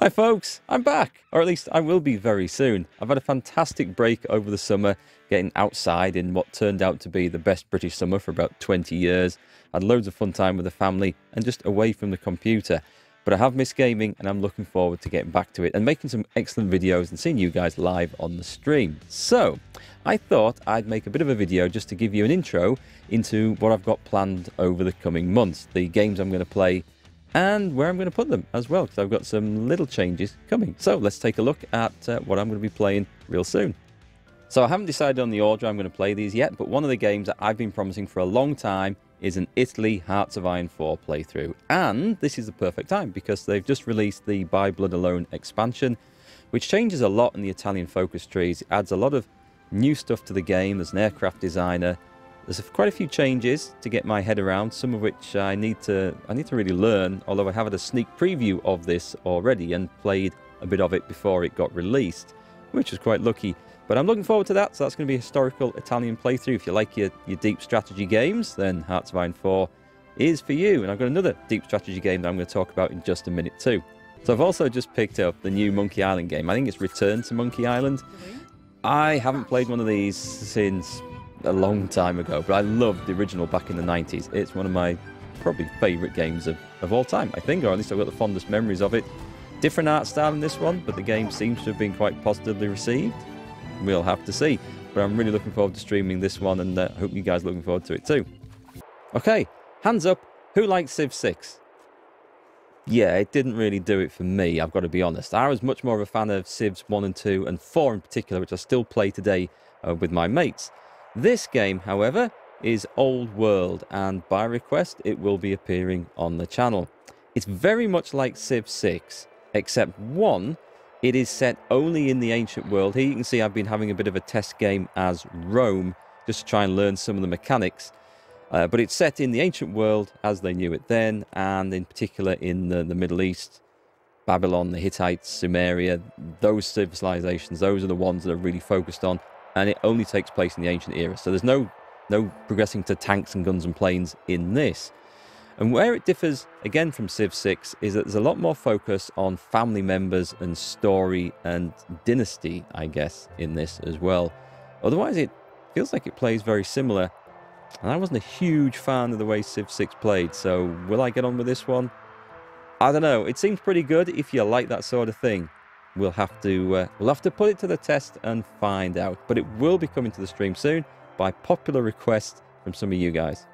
Hi folks, I'm back, or at least I will be very soon. I've had a fantastic break over the summer, getting outside in what turned out to be the best British summer for about 20 years. I had loads of fun time with the family and just away from the computer. But I have missed gaming and I'm looking forward to getting back to it and making some excellent videos and seeing you guys live on the stream. So, I thought I'd make a bit of a video just to give you an intro into what I've got planned over the coming months, the games I'm going to play and where I'm going to put them as well, because I've got some little changes coming. So let's take a look at uh, what I'm going to be playing real soon. So I haven't decided on the order I'm going to play these yet, but one of the games that I've been promising for a long time is an Italy Hearts of Iron 4 playthrough. And this is the perfect time because they've just released the By Blood Alone expansion, which changes a lot in the Italian focus trees. It adds a lot of new stuff to the game. There's an aircraft designer, there's quite a few changes to get my head around, some of which I need to I need to really learn, although I have had a sneak preview of this already and played a bit of it before it got released, which was quite lucky. But I'm looking forward to that, so that's going to be a historical Italian playthrough. If you like your, your deep strategy games, then Hearts of Iron 4 is for you. And I've got another deep strategy game that I'm going to talk about in just a minute too. So I've also just picked up the new Monkey Island game. I think it's Return to Monkey Island. I haven't played one of these since a long time ago, but I loved the original back in the 90s. It's one of my probably favourite games of, of all time, I think, or at least I've got the fondest memories of it. Different art style in this one, but the game seems to have been quite positively received. We'll have to see. But I'm really looking forward to streaming this one and uh, hope you guys are looking forward to it too. Okay, hands up. Who likes Civ 6? Yeah, it didn't really do it for me, I've got to be honest. I was much more of a fan of Civs 1 and 2 and 4 in particular, which I still play today uh, with my mates. This game, however, is Old World, and by request, it will be appearing on the channel. It's very much like Civ 6, except one, it is set only in the ancient world. Here you can see I've been having a bit of a test game as Rome, just to try and learn some of the mechanics. Uh, but it's set in the ancient world as they knew it then, and in particular in the, the Middle East, Babylon, the Hittites, Sumeria, those civilizations, those are the ones that are really focused on and it only takes place in the ancient era. So there's no no progressing to tanks and guns and planes in this. And where it differs again from Civ 6 is that there's a lot more focus on family members and story and dynasty, I guess, in this as well. Otherwise, it feels like it plays very similar. And I wasn't a huge fan of the way Civ 6 played, so will I get on with this one? I don't know. It seems pretty good if you like that sort of thing we'll have to uh, we'll have to put it to the test and find out. But it will be coming to the stream soon by popular request from some of you guys.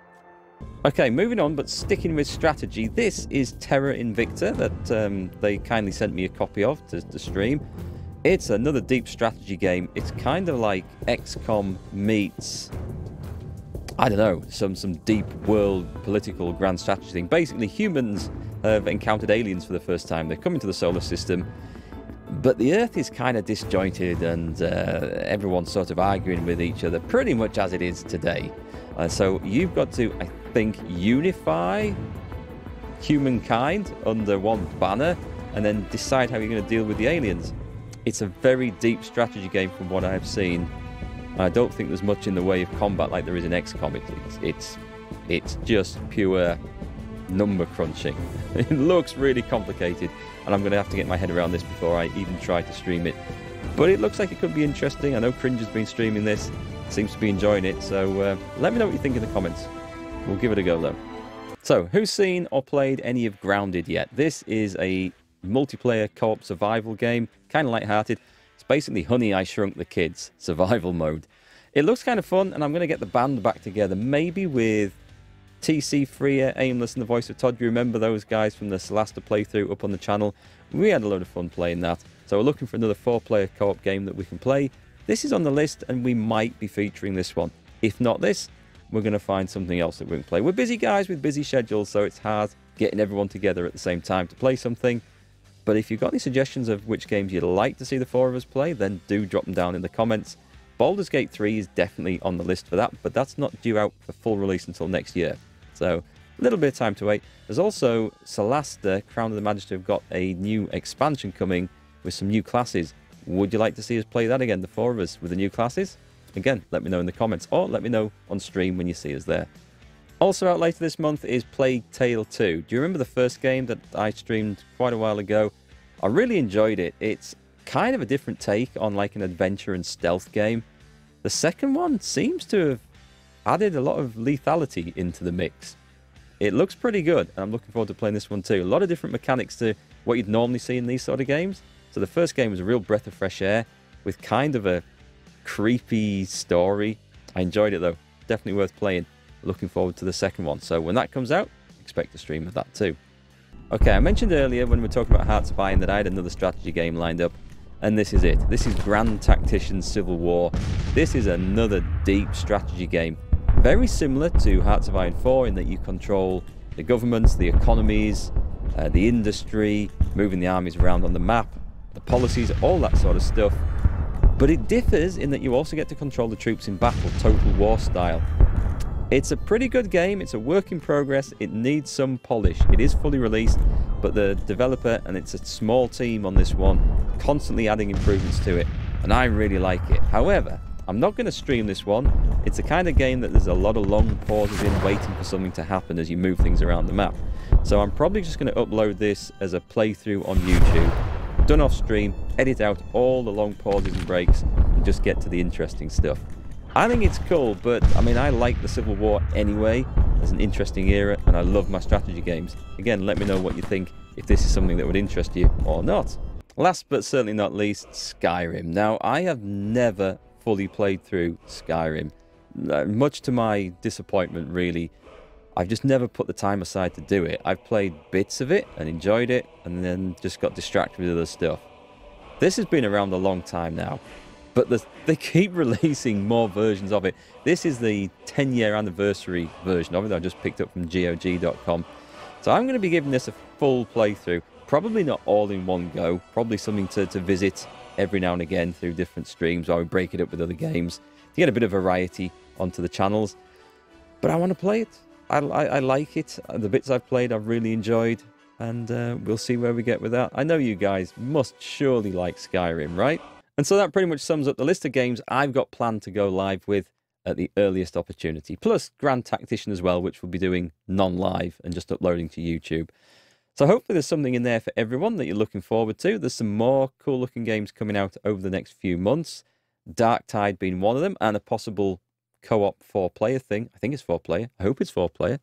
Okay, moving on, but sticking with strategy. This is Terra Invicta that um, they kindly sent me a copy of to, to stream. It's another deep strategy game. It's kind of like XCOM meets I don't know, some some deep world political grand strategy thing. Basically, humans have encountered aliens for the first time. They come into the solar system but the Earth is kind of disjointed and uh, everyone's sort of arguing with each other, pretty much as it is today. Uh, so you've got to, I think, unify humankind under one banner and then decide how you're going to deal with the aliens. It's a very deep strategy game from what I've seen. I don't think there's much in the way of combat like there is in XCOM. It's, it's, it's just pure number crunching. It looks really complicated, and I'm going to have to get my head around this before I even try to stream it. But it looks like it could be interesting. I know Cringe has been streaming this, seems to be enjoying it, so uh, let me know what you think in the comments. We'll give it a go though. So, who's seen or played any of Grounded yet? This is a multiplayer co-op survival game, kind of light-hearted. It's basically Honey, I Shrunk the Kids survival mode. It looks kind of fun, and I'm going to get the band back together, maybe with TC Freer, Aimless, and the voice of Todd. You remember those guys from the Solasta playthrough up on the channel? We had a load of fun playing that. So we're looking for another four-player co-op game that we can play. This is on the list, and we might be featuring this one. If not this, we're going to find something else that we can play. We're busy guys with busy schedules, so it's hard getting everyone together at the same time to play something. But if you've got any suggestions of which games you'd like to see the four of us play, then do drop them down in the comments. Baldur's Gate 3 is definitely on the list for that, but that's not due out for full release until next year. So a little bit of time to wait. There's also Solasta, Crown of the Magister have got a new expansion coming with some new classes. Would you like to see us play that again, the four of us, with the new classes? Again, let me know in the comments, or let me know on stream when you see us there. Also out later this month is Plague Tale 2. Do you remember the first game that I streamed quite a while ago? I really enjoyed it. It's kind of a different take on like an adventure and stealth game. The second one seems to have added a lot of lethality into the mix. It looks pretty good, and I'm looking forward to playing this one too. A lot of different mechanics to what you'd normally see in these sort of games. So the first game was a real breath of fresh air with kind of a creepy story. I enjoyed it though. Definitely worth playing. Looking forward to the second one. So when that comes out, expect a stream of that too. Okay, I mentioned earlier when we were talking about Hearts of Iron that I had another strategy game lined up. And this is it. This is Grand Tactician Civil War. This is another deep strategy game. Very similar to Hearts of Iron 4 in that you control the governments, the economies, uh, the industry, moving the armies around on the map, the policies, all that sort of stuff. But it differs in that you also get to control the troops in battle, total war style. It's a pretty good game. It's a work in progress. It needs some polish. It is fully released, but the developer, and it's a small team on this one, constantly adding improvements to it, and I really like it. However, I'm not going to stream this one. It's the kind of game that there's a lot of long pauses in waiting for something to happen as you move things around the map. So I'm probably just going to upload this as a playthrough on YouTube, done off stream, edit out all the long pauses and breaks, and just get to the interesting stuff. I think it's cool, but I mean, I like the Civil War anyway as an interesting era, and I love my strategy games. Again, let me know what you think, if this is something that would interest you or not. Last but certainly not least, Skyrim. Now, I have never fully played through Skyrim. Uh, much to my disappointment, really. I've just never put the time aside to do it. I've played bits of it and enjoyed it, and then just got distracted with other stuff. This has been around a long time now, but the, they keep releasing more versions of it. This is the 10 year anniversary version of it I just picked up from GOG.com. So I'm going to be giving this a full playthrough. Probably not all in one go, probably something to, to visit every now and again through different streams while we break it up with other games to get a bit of variety onto the channels. But I want to play it. I, I, I like it. The bits I've played I've really enjoyed and uh, we'll see where we get with that. I know you guys must surely like Skyrim, right? And so that pretty much sums up the list of games I've got planned to go live with at the earliest opportunity. Plus Grand Tactician as well, which we'll be doing non-live and just uploading to YouTube. So hopefully there's something in there for everyone that you're looking forward to. There's some more cool looking games coming out over the next few months. Darktide being one of them and a possible co-op four player thing. I think it's four player. I hope it's four player.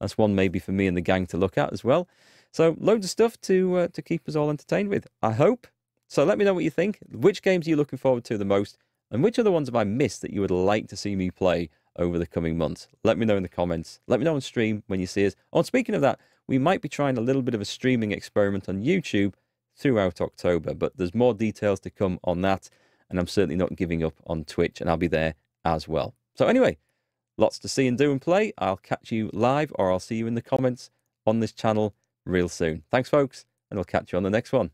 That's one maybe for me and the gang to look at as well. So loads of stuff to uh, to keep us all entertained with. I hope. So let me know what you think. Which games are you looking forward to the most? And which are the ones have I missed that you would like to see me play over the coming months? Let me know in the comments. Let me know on stream when you see us. Oh, speaking of that, we might be trying a little bit of a streaming experiment on YouTube throughout October, but there's more details to come on that. And I'm certainly not giving up on Twitch, and I'll be there as well. So, anyway, lots to see and do and play. I'll catch you live, or I'll see you in the comments on this channel real soon. Thanks, folks, and I'll catch you on the next one.